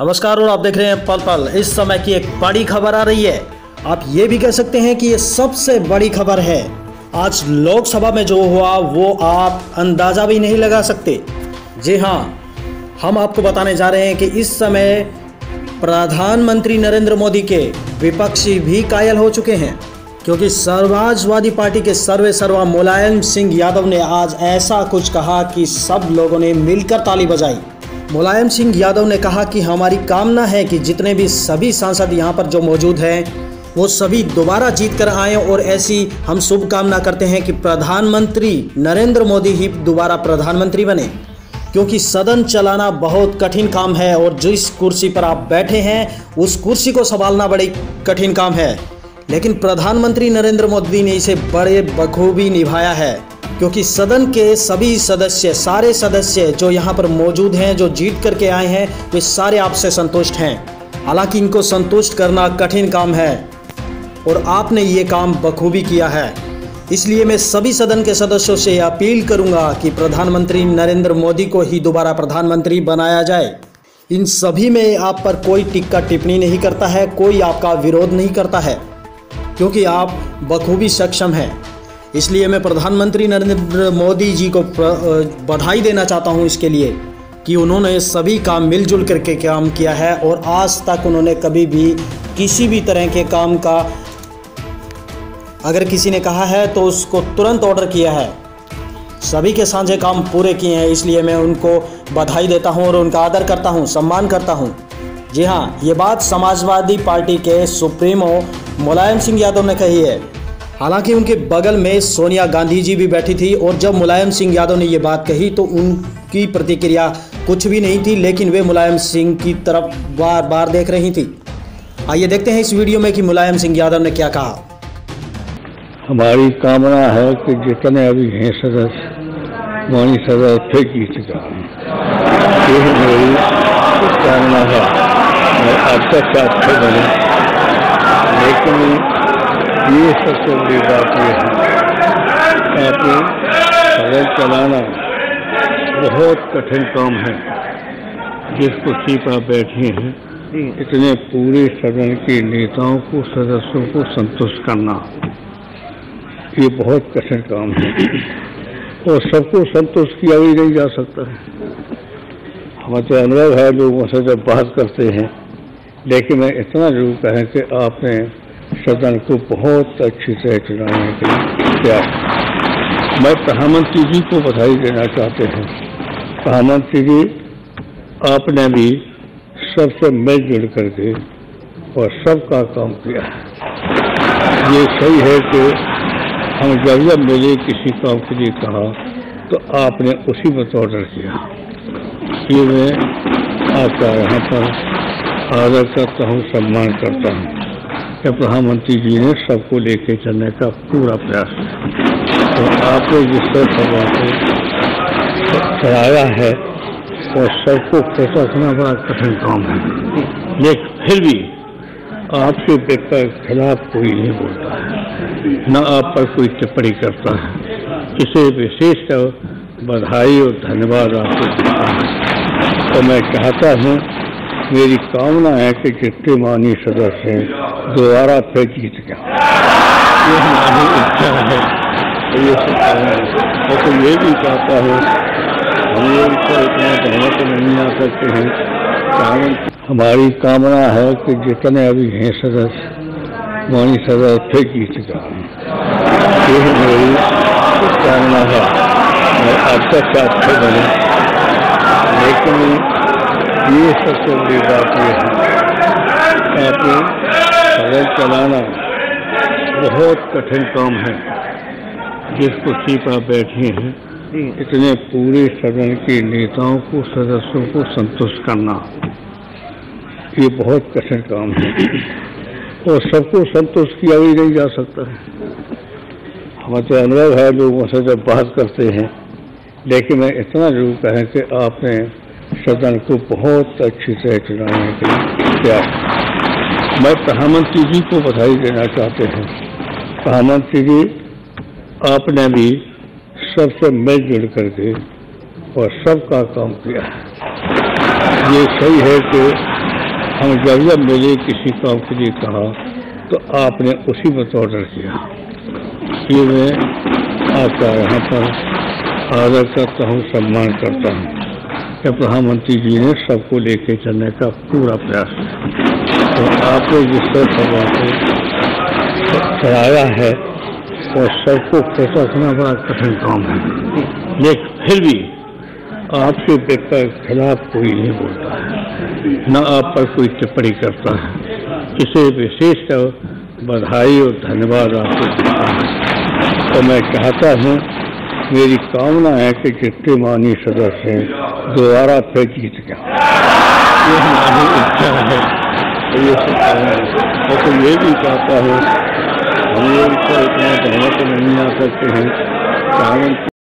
नमस्कार, और आप देख रहे हैं पल पल। इस समय की एक बड़ी खबर आ रही है। आप ये भी कह सकते हैं कि ये सबसे बड़ी खबर है। आज लोकसभा में जो हुआ, वो आप अंदाज़ा भी नहीं लगा सकते। जी हाँ हम आपको बताने जा रहे हैं कि इस समय प्रधानमंत्री नरेंद्र मोदी के विपक्षी भी कायल हो चुके हैं। क्योंकि समाजवादी पार्टी के सर्वे सर्वा मुलायम सिंह यादव ने आज ऐसा कुछ कहा कि सब लोगों ने मिलकर ताली बजाई। मुलायम सिंह यादव ने कहा कि हमारी कामना है कि जितने भी सभी सांसद यहाँ पर जो मौजूद हैं, वो सभी दोबारा जीत कर आए और ऐसी हम शुभकामना करते हैं कि प्रधानमंत्री नरेंद्र मोदी ही दोबारा प्रधानमंत्री बने। क्योंकि सदन चलाना बहुत कठिन काम है और जिस कुर्सी पर आप बैठे हैं, उस कुर्सी को संभालना बड़ी कठिन काम है। लेकिन प्रधानमंत्री नरेंद्र मोदी ने इसे बड़े बखूबी निभाया है। क्योंकि सदन के सभी सदस्य, सारे सदस्य जो यहाँ पर मौजूद हैं, जो जीत करके आए हैं, वे सारे आपसे संतुष्ट हैं। हालाँकि इनको संतुष्ट करना कठिन काम है और आपने ये काम बखूबी किया है। इसलिए मैं सभी सदन के सदस्यों से अपील करूँगा कि प्रधानमंत्री नरेंद्र मोदी को ही दोबारा प्रधानमंत्री बनाया जाए। इन सभी में आप पर कोई टिक्का टिप्पणी नहीं करता है, कोई आपका विरोध नहीं करता है, क्योंकि आप बखूबी सक्षम हैं। इसलिए मैं प्रधानमंत्री नरेंद्र मोदी जी को बधाई देना चाहता हूँ इसके लिए कि उन्होंने सभी काम मिलजुल करके काम किया है और आज तक उन्होंने कभी भी किसी भी तरह के काम का, अगर किसी ने कहा है तो उसको तुरंत ऑर्डर किया है। सभी के साझे काम पूरे किए हैं, इसलिए मैं उनको बधाई देता हूँ और उनका आदर करता हूँ, सम्मान करता हूँ। जी हाँ ये बात समाजवादी पार्टी के सुप्रीमो मुलायम सिंह यादव ने कही है। हालाँकि उनके बगल में सोनिया गांधी जी भी बैठी थी और जब मुलायम सिंह यादव ने ये बात कही तो उनकी प्रतिक्रिया कुछ भी नहीं थी, लेकिन वे मुलायम सिंह की तरफ़ बार बार देख रही थी। आइए देखते हैं इस वीडियो में कि मुलायम सिंह यादव ने क्या कहा। हमारी कामना है कि जितने अभी हैं सदस्य, वाणी सदस्य जाए यही मेरी कामना है। ये सबसे बड़ी बात यह है कि सदन चलाना बहुत कठिन काम है। जिस कुर्सी पर बैठे हैं इतने पूरे सदन के नेताओं को सदस्यों को संतुष्ट करना ये बहुत कठिन काम है। और सबको संतुष्ट किया भी नहीं जा सकता हमारा तो अनुभव है लोगों से जब बात करते हैं लेकिन मैं इतना ज़रूर कहें कि आपने सदन को बहुत अच्छी तरह चलाने के लिए किया? मैं प्रधानमंत्री जी को बधाई देना चाहते हैं। प्रधानमंत्री जी, आपने भी सबसे मिलजुल करके और सबका काम किया ये सही है कि हम जब जब मेरे किसी काम के लिए कहा तो आपने उसी पर ऑर्डर किया। ये मैं आपका यहाँ पर आदर करता हूँ, सम्मान करता हूँ। कि प्रधानमंत्री जी ने सबको लेके चलने का पूरा प्रयास किया। तो आपने जिस तरह सभा को चलाया है और सबको खुश रखना बड़ा कठिन काम है। लेकिन फिर भी आपके के खिलाफ कोई नहीं बोलता है, न आप पर कोई टिप्पणी करता है। इसे विशेष बधाई और धन्यवाद आपको देता है। तो मैं चाहता हूँ, मेरी कामना है कि जितने मानी सदस्य हैं दोबारा फिर जीत गया ये हमारी इच्छा है। तो ये मैं तो ये भी चाहता हूँ, हम लोग तो इतना बहुमत नहीं आ सकते हैं। कारण हमारी कामना है कि जितने अभी हैं सदस्य, वाणी सदा फिर जीत जाए यही मेरी कामना है। मैं आपका साथ बने। लेकिन ये सबसे बड़ी बात यह है। कि सदन चलाना बहुत कठिन काम है। जिस कुर्सी पर बैठे हैं इतने पूरे सदन के नेताओं को सदस्यों को संतुष्ट करना ये बहुत कठिन काम है। और सबको संतुष्ट किया भी नहीं जा सकता हमारा तो अनुभव है लोगों से जब बात करते हैं लेकिन मैं इतना ज़रूर कहें कि आपने सदन को बहुत अच्छी तरह चलाने के लिए किया मैं प्रधानमंत्री जी को बधाई देना चाहते हैं। प्रधानमंत्री जी, आपने भी सबसे मिलजुल करके और सबका काम किया ये सही है कि हम जब जब मिले किसी काम के लिए कहा तो आपने उसी पर ऑर्डर किया। ये मैं आपका यहाँ पर आदर करता हूँ, सम्मान करता हूँ। प्रधानमंत्री जी ने सबको लेके चलने का पूरा प्रयास किया। तो आपने जिस तरह सभा को चलाया है और सबको रखना बड़ा कठिन काम है। लेकिन फिर भी आपके के खिलाफ कोई नहीं बोलता है, न आप पर कोई टिप्पणी करता है। इसे विशेष कर बधाई और धन्यवाद आपको देता है। तो मैं चाहता हूँ, मेरी कामना है कि जितने माननीय सदस्य हैं, दोबारा फिर जीत गया हमारी इच्छा है। तो ये सब और तो ये भी चाहता है, हम लोग इतना तो नहीं आ सकते हैं।